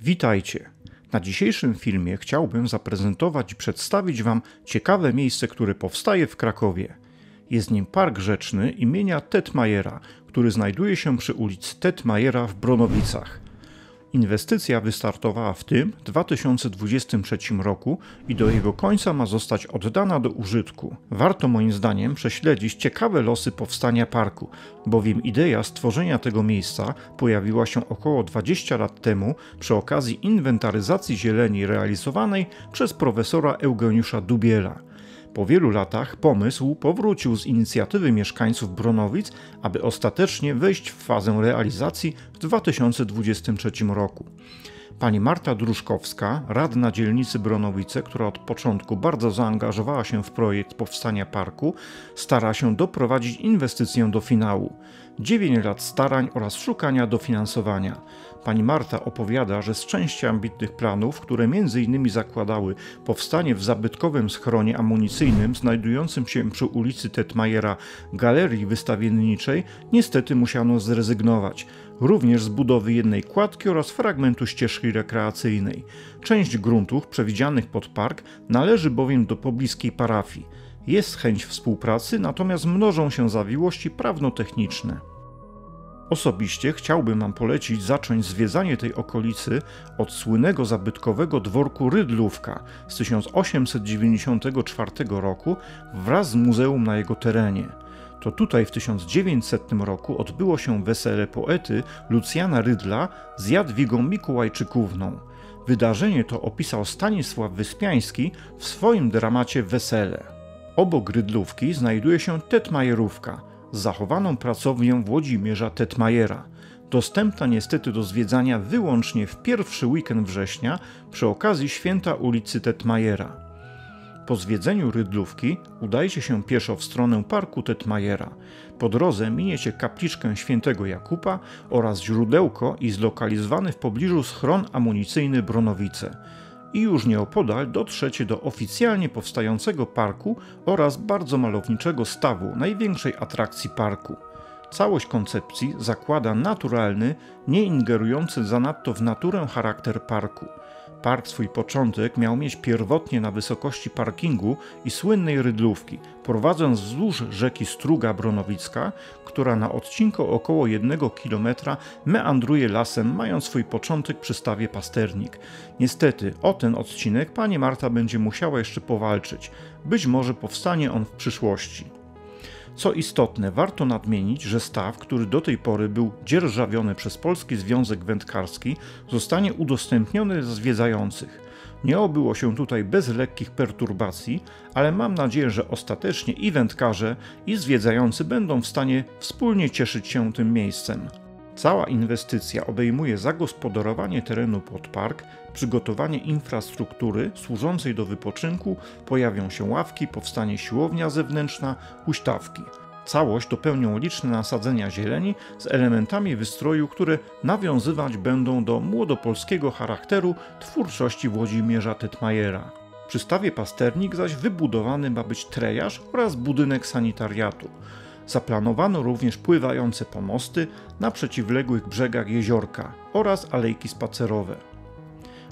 Witajcie. Na dzisiejszym filmie chciałbym zaprezentować i przedstawić Wam ciekawe miejsce, które powstaje w Krakowie. Jest nim Park Rzeczny imienia Tetmajera, który znajduje się przy ulicy Tetmajera w Bronowicach. Inwestycja wystartowała w tym 2023 roku i do jego końca ma zostać oddana do użytku. Warto moim zdaniem prześledzić ciekawe losy powstania parku, bowiem idea stworzenia tego miejsca pojawiła się około 20 lat temu przy okazji inwentaryzacji zieleni realizowanej przez profesora Eugeniusza Dubiela. Po wielu latach pomysł powrócił z inicjatywy mieszkańców Bronowic, aby ostatecznie wejść w fazę realizacji w 2023 roku. Pani Marta Druszkowska, radna dzielnicy Bronowice, która od początku bardzo zaangażowała się w projekt powstania parku, stara się doprowadzić inwestycję do finału. 9 lat starań oraz szukania dofinansowania. Pani Marta opowiada, że z części ambitnych planów, które m.in. zakładały powstanie w zabytkowym schronie amunicyjnym znajdującym się przy ulicy Tetmajera galerii wystawienniczej, niestety musiano zrezygnować również z budowy jednej kładki oraz fragmentu ścieżki rekreacyjnej. Część gruntów przewidzianych pod park należy bowiem do pobliskiej parafii. Jest chęć współpracy, natomiast mnożą się zawiłości prawno-techniczne. Osobiście chciałbym Wam polecić zacząć zwiedzanie tej okolicy od słynnego zabytkowego dworku Rydlówka z 1894 roku wraz z muzeum na jego terenie. To tutaj w 1900 roku odbyło się wesele poety Lucjana Rydla z Jadwigą Mikołajczykówną. Wydarzenie to opisał Stanisław Wyspiański w swoim dramacie Wesele. Obok Rydlówki znajduje się Tetmajerówka – zachowaną pracownią Włodzimierza Tetmajera, dostępna niestety do zwiedzania wyłącznie w pierwszy weekend września przy okazji święta ulicy Tetmajera. Po zwiedzeniu Rydlówki udajcie się pieszo w stronę parku Tetmajera. Po drodze miniecie kapliczkę świętego Jakuba oraz źródełko i zlokalizowany w pobliżu schron amunicyjny Bronowice i już nieopodal dotrzecie do oficjalnie powstającego parku oraz bardzo malowniczego stawu, największej atrakcji parku. Całość koncepcji zakłada naturalny, nie ingerujący zanadto w naturę charakter parku. Park swój początek miał mieć pierwotnie na wysokości parkingu i słynnej rydlówki, prowadząc wzdłuż rzeki Struga Bronowicka, która na odcinku około jednego kilometra meandruje lasem, mając swój początek przy stawie Pasternik. Niestety, o ten odcinek pani Marta będzie musiała jeszcze powalczyć. Być może powstanie on w przyszłości. Co istotne, warto nadmienić, że staw, który do tej pory był dzierżawiony przez Polski Związek Wędkarski, zostanie udostępniony dla zwiedzających. Nie obyło się tutaj bez lekkich perturbacji, ale mam nadzieję, że ostatecznie i wędkarze, i zwiedzający będą w stanie wspólnie cieszyć się tym miejscem. Cała inwestycja obejmuje zagospodarowanie terenu pod park, przygotowanie infrastruktury służącej do wypoczynku, pojawią się ławki, powstanie siłownia zewnętrzna, huśtawki. Całość dopełnią liczne nasadzenia zieleni z elementami wystroju, które nawiązywać będą do młodopolskiego charakteru twórczości Włodzimierza Tetmajera. Przy stawie Pasternik zaś wybudowany ma być trejarz oraz budynek sanitariatu. Zaplanowano również pływające pomosty na przeciwległych brzegach jeziorka oraz alejki spacerowe.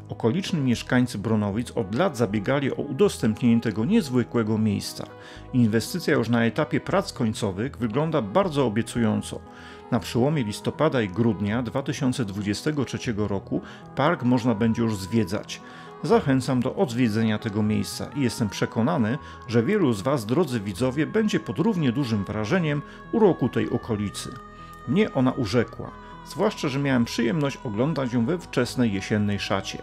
Okoliczni mieszkańcy Bronowic od lat zabiegali o udostępnienie tego niezwykłego miejsca. Inwestycja już na etapie prac końcowych wygląda bardzo obiecująco. Na przełomie listopada i grudnia 2023 roku park można będzie już zwiedzać. Zachęcam do odwiedzenia tego miejsca i jestem przekonany, że wielu z Was, drodzy widzowie, będzie pod równie dużym wrażeniem uroku tej okolicy. Mnie ona urzekła, zwłaszcza, że miałem przyjemność oglądać ją we wczesnej jesiennej szacie.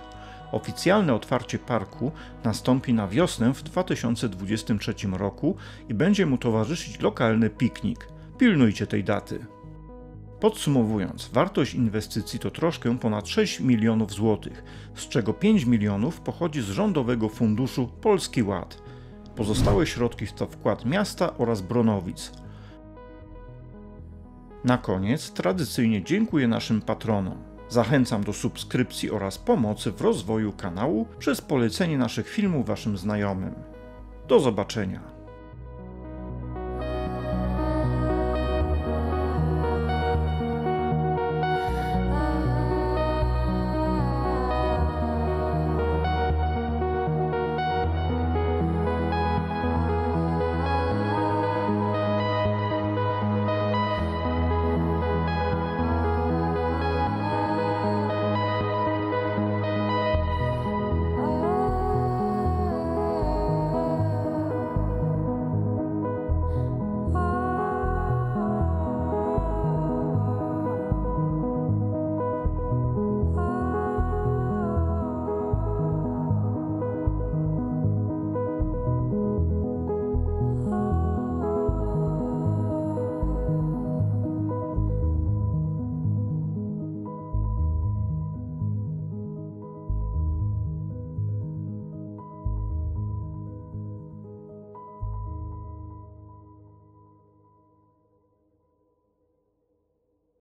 Oficjalne otwarcie parku nastąpi na wiosnę w 2023 roku i będzie mu towarzyszyć lokalny piknik. Pilnujcie tej daty. Podsumowując, wartość inwestycji to troszkę ponad 6 milionów złotych, z czego 5 milionów pochodzi z Rządowego Funduszu Polski Ład. Pozostałe środki to wkład miasta oraz Bronowic. Na koniec tradycyjnie dziękuję naszym patronom. Zachęcam do subskrypcji oraz pomocy w rozwoju kanału przez polecenie naszych filmów Waszym znajomym. Do zobaczenia.